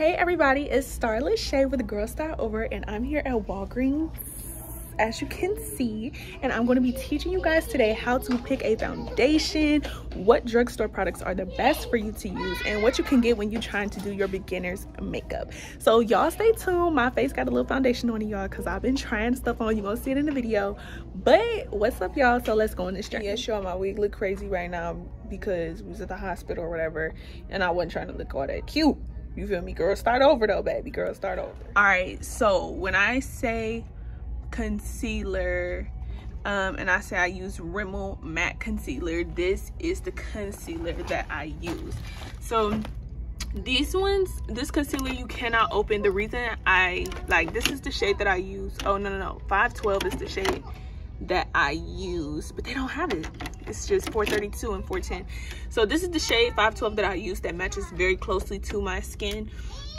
Hey everybody, it's Starless Shay with Girl Start Over and I'm here at Walgreens as you can see. And i'm going to be teaching you guys today how to pick a foundation what drugstore products are the best for you to use and what you can get when you're trying to do your beginner's makeup. So y'all stay tuned. My face got a little foundation on it y'all because i've been trying stuff on. You gonna see it in the video. But what's up y'all? So let's go on this journey. Yeah sure. My wig look crazy right now because we was at the hospital or whatever and i wasn't trying to look all that cute you feel me? Girl start over though baby. Girl start over. All right so when i say concealer um, and I say I use Rimmel matte concealer this is the concealer that I use. So these ones this concealer you cannot open. The reason I like this is the shade that I use. Oh no no no. 512 is the shade that I use but they don't have it. It's just 432 and 410 so this is the shade 512 that I use that matches very closely to my skin.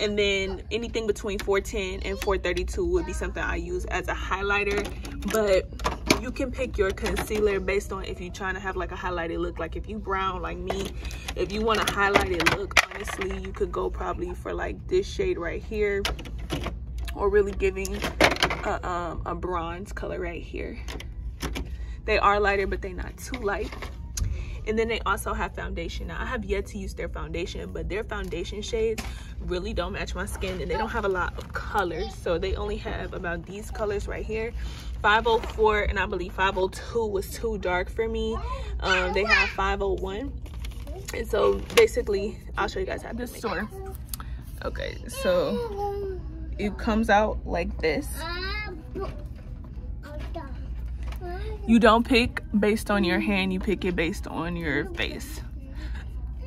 And then anything between 410 and 432 would be something I use as a highlighter. But you can pick your concealer based on if you're trying to have like a highlighted look. Like if you brown like me if you want a highlighted look honestly you could go probably for like this shade right here. Or really giving a, um, a bronze color right here they are lighter but they're not too light. And then they also have foundation. Now i have yet to use their foundation but their foundation shades really don't match my skin and they don't have a lot of colors so they only have about these colors right here. 504 and i believe 502 was too dark for me. Um, they have 501 and so basically i'll show you guys how this store. Okay so it comes out like this you don't pick based on your hand you pick it based on your face.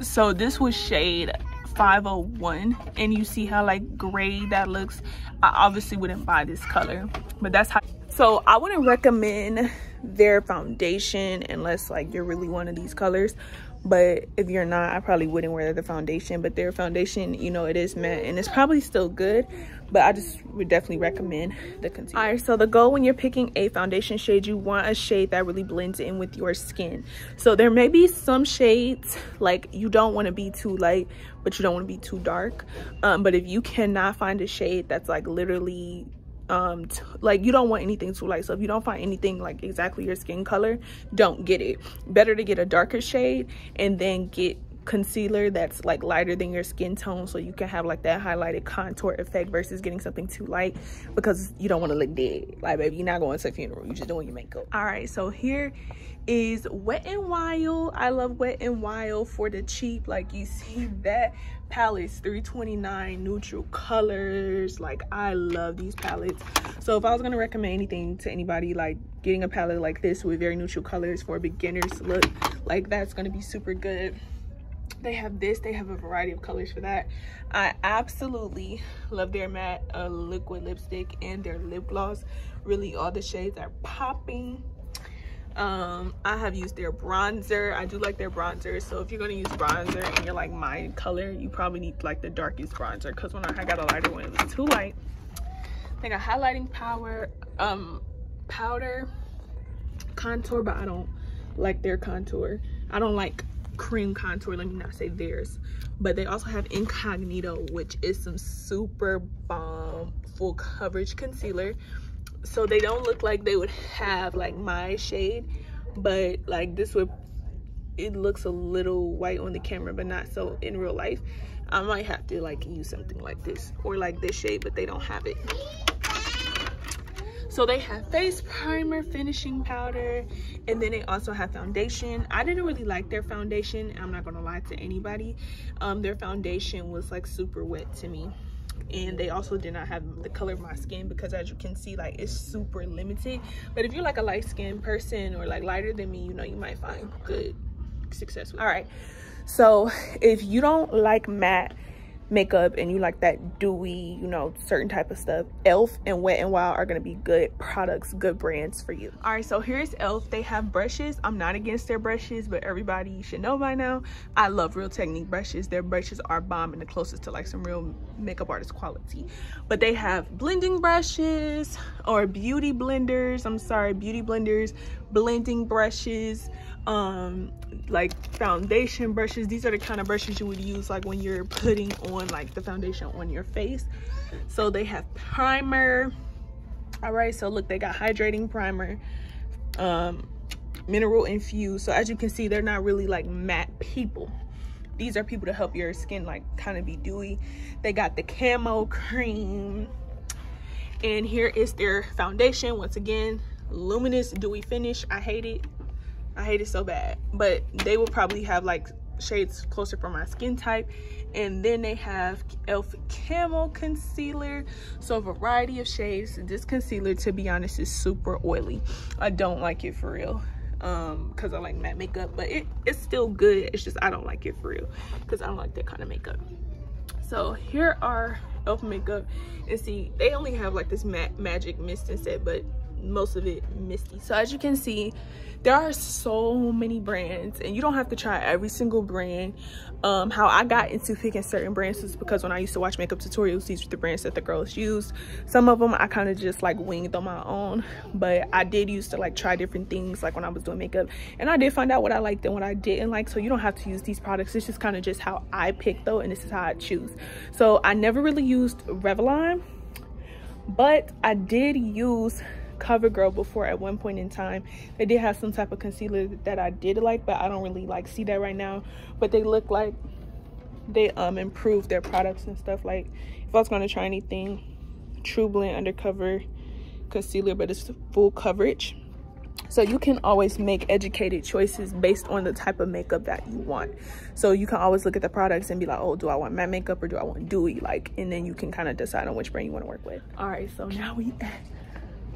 So this was shade 501 and you see how like gray that looks. I obviously wouldn't buy this color but that's how. So i wouldn't recommend their foundation unless like you're really one of these colors but if you're not i probably wouldn't wear the foundation. But their foundation you know it is matte and it's probably still good. But i just would definitely recommend the concealer. All right so the goal when you're picking a foundation shade you want a shade that really blends in with your skin. So there may be some shades like you don't want to be too light but you don't want to be too dark. Um, but if you cannot find a shade that's like literally um like you don't want anything too light. So if you don't find anything like exactly your skin color don't get it. Better to get a darker shade and then get concealer that's like lighter than your skin tone so you can have like that highlighted contour effect versus getting something too light because you don't want to look dead. Like baby you're not going to a funeral you're just doing your makeup. All right so here is wet and wild. I love wet and wild for the cheap like you see that palettes 329 neutral colors like i love these palettes. So if i was going to recommend anything to anybody like getting a palette like this with very neutral colors for beginner's look like that's going to be super good they have this they have a variety of colors for that. I absolutely love their matte uh, liquid lipstick and their lip gloss. Really all the shades are popping. Um i have used their bronzer. I do like their bronzer. So if you're going to use bronzer and you're like my color you probably need like the darkest bronzer. Because when i got a lighter one it was too light. They got highlighting power um powder contour but i don't like their contour. I don't like cream contour let me not say theirs but they also have incognito which is some super bomb full coverage concealer. So they don't look like they would have like my shade but like this would it looks a little white on the camera but not so in real life. I might have to like use something like this or like this shade but they don't have it so they have face primer finishing powder and then they also have foundation. I didn't really like their foundation i'm not gonna lie to anybody. Um their foundation was like super wet to me. And they also did not have the color of my skin because as you can see like it's super limited. But if you're like a light skinned person or like lighter than me you know you might find good success with all right. So if you don't like matte makeup and you like that dewy you know certain type of stuff elf and wet and wild are going to be good products good brands for you. All right so here's elf they have brushes. I'm not against their brushes but everybody should know by now i love real technique brushes. Their brushes are bomb and the closest to like some real makeup artist quality. But they have blending brushes or beauty blenders. I'm sorry beauty blenders blending brushes um like foundation brushes. These are the kind of brushes you would use like when you're putting on like the foundation on your face. So they have primer. All right so look they got hydrating primer um mineral infused. So as you can see they're not really like matte people. These are people to help your skin like kind of be dewy. They got the camo cream. And here is their foundation. Once again luminous dewy finish. I hate it i hate it so bad. But they will probably have like shades closer for my skin type. And then they have elf Camo concealer. So a variety of shades. This concealer to be honest is super oily. I don't like it for real um because i like matte makeup. But it, it's still good. It's just i don't like it for real because i don't like that kind of makeup. So here are elf makeup. And see they only have like this matte magic mist and set but most of it misty. So as you can see there are so many brands and you don't have to try every single brand. Um, how i got into picking certain brands is because when i used to watch makeup tutorials these were the brands that the girls used. Some of them i kind of just like winged on my own but i did used to like try different things like when i was doing makeup. And i did find out what i liked and what i didn't like so you don't have to use these products. It's just kind of just how i pick though and this is how i choose. So i never really used revlon but i did use covergirl before at one point in time. They did have some type of concealer that i did like but i don't really like see that right now. But they look like they um improved their products and stuff. Like if i was going to try anything TruBlend undercover concealer but it's full coverage. So you can always make educated choices based on the type of makeup that you want. So you can always look at the products and be like oh do i want matte makeup or do i want dewy? Like and then you can kind of decide on which brand you want to work with. All right so now we at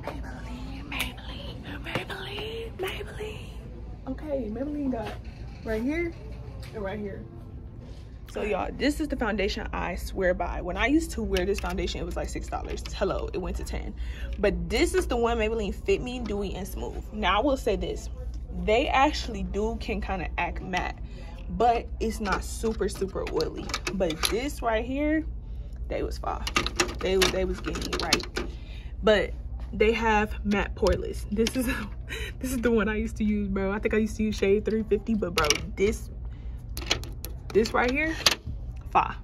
Maybelline, Maybelline, Maybelline, Maybelline. Okay, Maybelline got right here and right here. So y'all, this is the foundation I swear by. When I used to wear this foundation, it was like $6. Hello, it went to 10 But this is the one Maybelline Fit Me, Dewy, and Smooth. Now I will say this. They actually do can kind of act matte. But it's not super, super oily. But this right here, they was fine. They, they was getting it right. But they have matte poreless. This is this is the one i used to use bro. I think i used to use shade 350 but bro this this right here fa.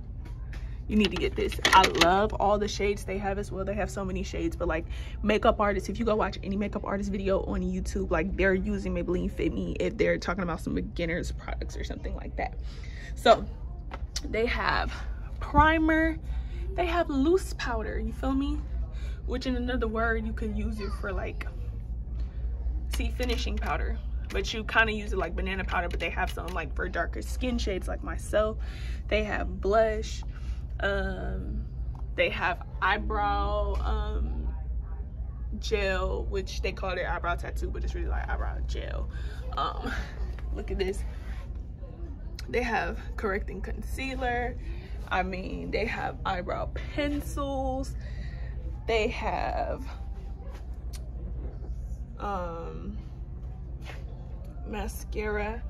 You need to get this. I love all the shades they have as well. They have so many shades but like makeup artists if you go watch any makeup artist video on youtube like they're using maybelline fit me if they're talking about some beginners products or something like that. So they have primer. They have loose powder. You feel me which in another word you could use it for like see finishing powder. But you kind of use it like banana powder but they have some like for darker skin shades like myself. They have blush. Um they have eyebrow um gel which they call it eyebrow tattoo but it's really like eyebrow gel. Um look at this. They have correcting concealer. I mean they have eyebrow pencils they have um, mascara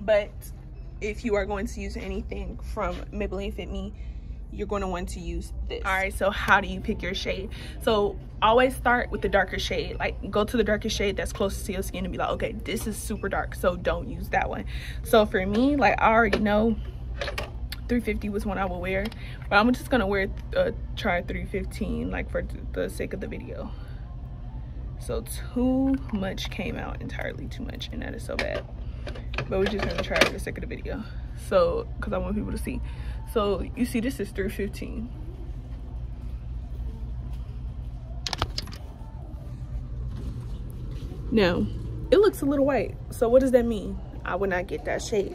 but if you are going to use anything from Maybelline Fit Me you're going to want to use this. All right so how do you pick your shade? So always start with the darker shade. Like go to the darkest shade that's closest to your skin and be like okay this is super dark so don't use that one. So for me like i already know 350 was one I would wear, but I'm just gonna wear uh, try 315 like for the sake of the video. So too much came out entirely too much, and that is so bad. But we're just gonna try for the sake of the video. So, cause I want people to see. So you see, this is 315. Now, it looks a little white. So what does that mean? I would not get that shade.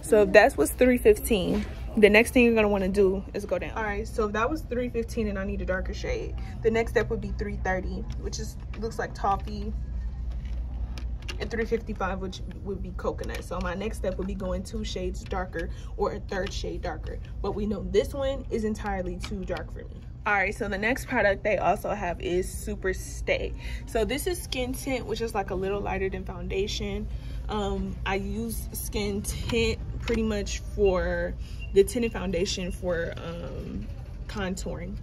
So that's what's 315, the next thing you're going to want to do is go down. All right so if that was 315 and i need a darker shade the next step would be 330 which is looks like toffee. And 355 which would be coconut. So my next step would be going two shades darker or a third shade darker. But we know this one is entirely too dark for me. All right so the next product they also have is super stay. So this is skin tint which is like a little lighter than foundation. Um i use skin tint pretty much for the tinted foundation for um, contouring.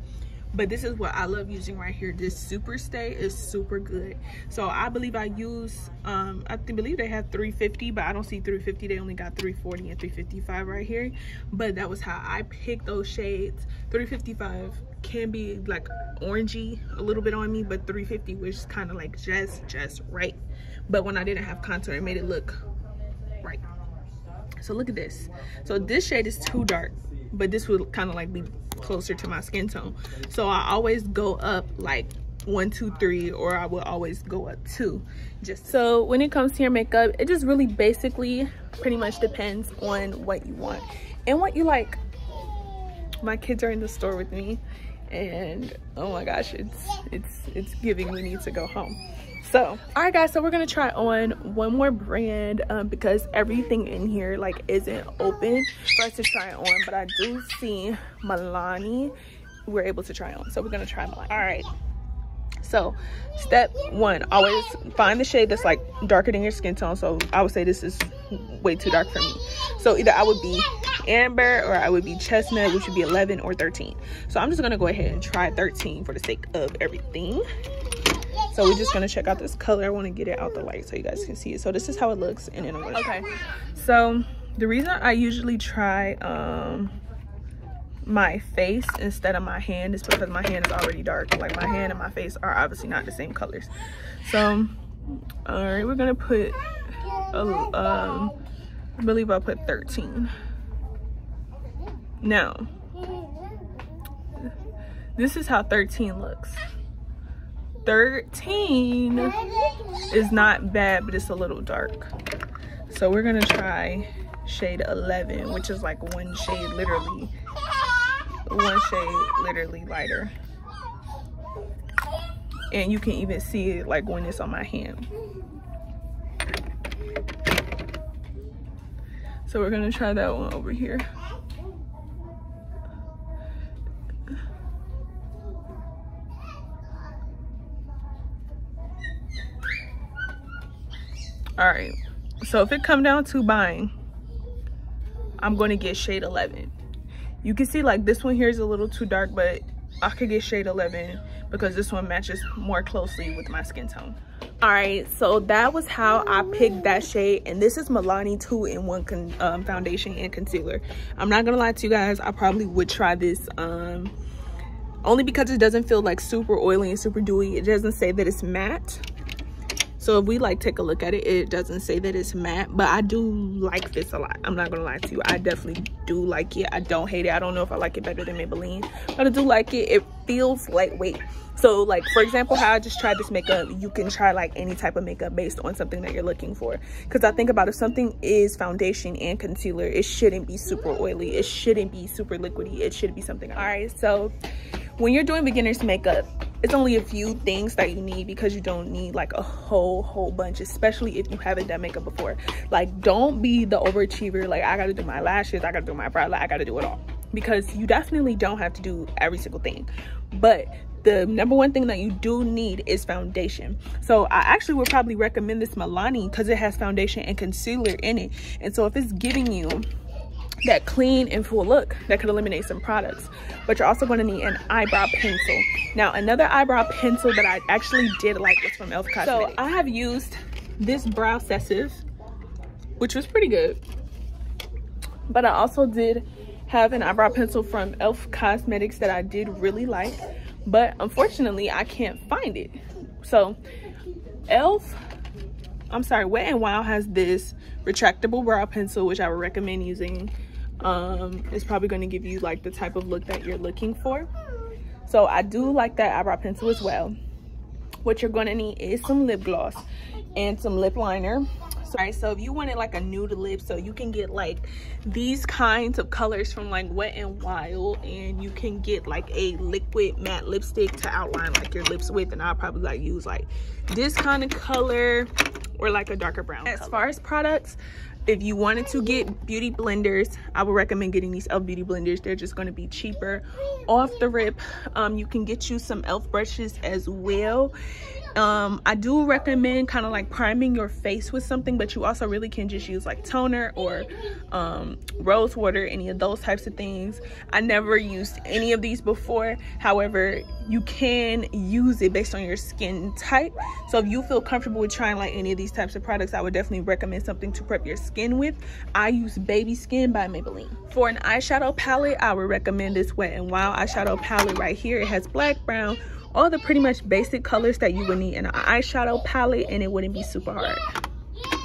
But this is what i love using right here. This super stay is super good. So i believe i use um i believe they have 350 but i don't see 350 they only got 340 and 355 right here. But that was how i picked those shades. 355 can be like orangey a little bit on me but 350 was kind of like just just right. But when i didn't have contour it made it look right so look at this. So this shade is too dark but this would kind of like be closer to my skin tone. So i always go up like one two three or i will always go up two. Just so when it comes to your makeup it just really basically pretty much depends on what you want and what you like. My kids are in the store with me and oh my gosh it's it's it's giving we need to go home so all right guys so we're gonna try on one more brand um, because everything in here like isn't open for us to try on but i do see milani we're able to try on so we're gonna try milani. All right so step one always find the shade that's like darker than your skin tone so i would say this is way too dark for me. So either i would be amber or i would be chestnut which would be 11 or 13 so i'm just gonna go ahead and try 13 for the sake of everything so we're just gonna check out this color. I want to get it out the light so you guys can see it. So this is how it looks and then i'm gonna okay. So the reason i usually try um my face instead of my hand is because my hand is already dark. Like my hand and my face are obviously not the same colors. So all right we're gonna put a, um i believe i'll put 13 now this is how 13 looks 13 is not bad but it's a little dark. So we're gonna try shade 11 which is like one shade literally one shade literally lighter. And you can even see it like when it's on my hand. So we're gonna try that one over here all right. So if it come down to buying i'm going to get shade 11 you can see like this one here is a little too dark but i could get shade 11 because this one matches more closely with my skin tone. All right. So that was how i picked that shade and this is milani 2 in one um, foundation and concealer. I'm not gonna lie to you guys i probably would try this um only because it doesn't feel like super oily and super dewy. It doesn't say that it's matte so if we like take a look at it it doesn't say that it's matte but i do like this a lot. I'm not gonna lie to you. I definitely do like it. I don't hate it. I don't know if i like it better than maybelline but i do like it. It feels lightweight. So like for example how i just tried this makeup you can try like any type of makeup based on something that you're looking for. Because i think about if something is foundation and concealer it shouldn't be super oily. It shouldn't be super liquidy. It should be something. All right so when you're doing beginner's makeup it's only a few things that you need because you don't need like a whole whole bunch especially if you haven't done makeup before. Like don't be the overachiever like i gotta do my lashes i gotta do my brow like i gotta do it all. Because you definitely don't have to do every single thing. But the number one thing that you do need is foundation. So i actually would probably recommend this milani because it has foundation and concealer in it. And so if it's giving you that clean and full look that could eliminate some products. But you're also going to need an eyebrow pencil. Now another eyebrow pencil that i actually did like was from elf cosmetics. So i have used this brow excessive which was pretty good. But i also did have an eyebrow pencil from elf cosmetics that i did really like but unfortunately i can't find it. So elf i'm sorry wet and wild has this retractable brow pencil which i would recommend using um it's probably going to give you like the type of look that you're looking for. So i do like that eyebrow pencil as well. What you're going to need is some lip gloss and some lip liner. So, right, so if you wanted like a nude lip so you can get like these kinds of colors from like wet and wild and you can get like a liquid matte lipstick to outline like your lips with and i'll probably like use like this kind of color or like a darker brown as color. far as products if you wanted to get beauty blenders i would recommend getting these elf beauty blenders. They're just going to be cheaper off the rip. Um, you can get you some elf brushes as well. Um i do recommend kind of like priming your face with something but you also really can just use like toner or um rose water any of those types of things. I never used any of these before. However you can use it based on your skin type. So if you feel comfortable with trying like any of these types of products i would definitely recommend something to prep your skin with. I use baby skin by maybelline. For an eyeshadow palette i would recommend this wet and wild eyeshadow palette right here. It has black brown all the pretty much basic colors that you would need in an eyeshadow palette and it wouldn't be super hard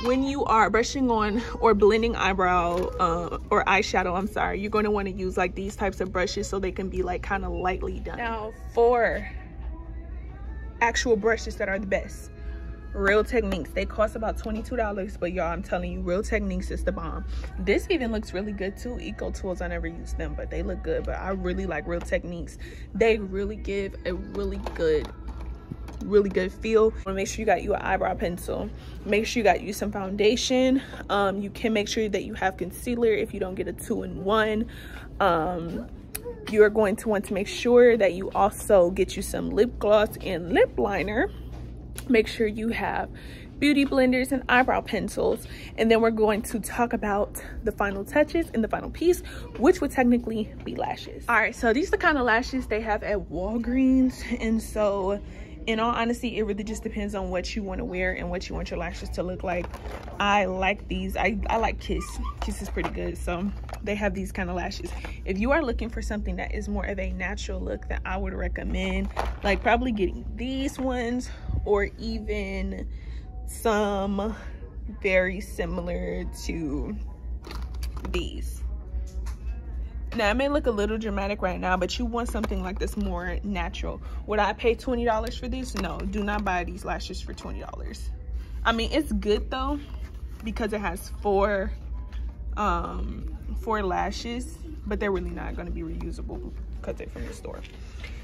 when you are brushing on or blending eyebrow uh, or eyeshadow i'm sorry you're going to want to use like these types of brushes so they can be like kind of lightly done. Now for actual brushes that are the best real techniques they cost about 22 dollars but y'all i'm telling you real techniques is the bomb. This even looks really good too. Eco tools i never use them but they look good but i really like real techniques. They really give a really good really good feel. Make sure you got you an eyebrow pencil. Make sure you got you some foundation. Um you can make sure that you have concealer if you don't get a two-in-one um you're going to want to make sure that you also get you some lip gloss and lip liner. Make sure you have beauty blenders and eyebrow pencils. And then we're going to talk about the final touches and the final piece which would technically be lashes. All right so these are the kind of lashes they have at walgreens. And so in all honesty it really just depends on what you want to wear and what you want your lashes to look like. I like these i i like kiss. Kiss is pretty good so they have these kind of lashes. If you are looking for something that is more of a natural look that i would recommend like probably getting these ones or even some very similar to these now it may look a little dramatic right now but you want something like this more natural. Would i pay 20 dollars for this no do not buy these lashes for 20 dollars. I mean it's good though because it has four um four lashes but they're really not going to be reusable because they're from the store.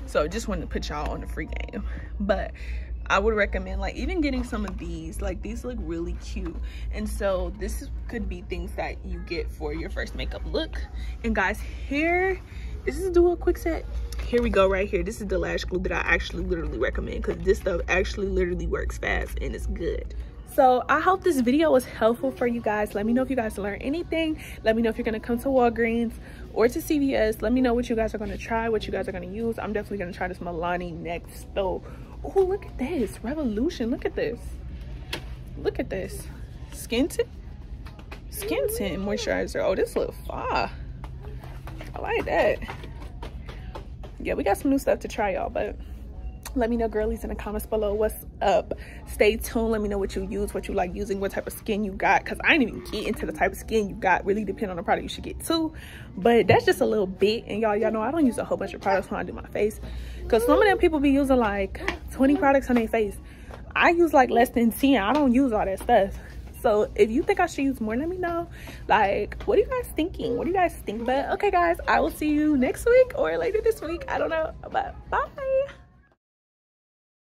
So just wanted to put y'all on the free game. But I would recommend like even getting some of these. Like these look really cute. And so this could be things that you get for your first makeup look. And guys here this is Duo Quick-Set. Here we go right here. This is the lash glue that I actually literally recommend because this stuff actually literally works fast and it's good. So i hope this video was helpful for you guys. Let me know if you guys learned anything. Let me know if you're going to come to walgreens or to cvs let me know what you guys are going to try what you guys are going to use. I'm definitely going to try this milani next though oh look at this. Revolution. Look at this. Look at this. Skin tint? Skin tint moisturizer. Oh this look fire. I like that. Yeah we got some new stuff to try y'all but let me know girlies in the comments below what's up. Stay tuned. Let me know what you use what you like using what type of skin you got because i didn't even get into the type of skin you got really depend on the product you should get too. But that's just a little bit and y'all y'all know i don't use a whole bunch of products when i do my face because some of them people be using like 20 products on their face. I use like less than 10 i don't use all that stuff. So if you think i should use more let me know. Like what are you guys thinking? What do you guys think? But okay guys i will see you next week or later this week. I don't know. But bye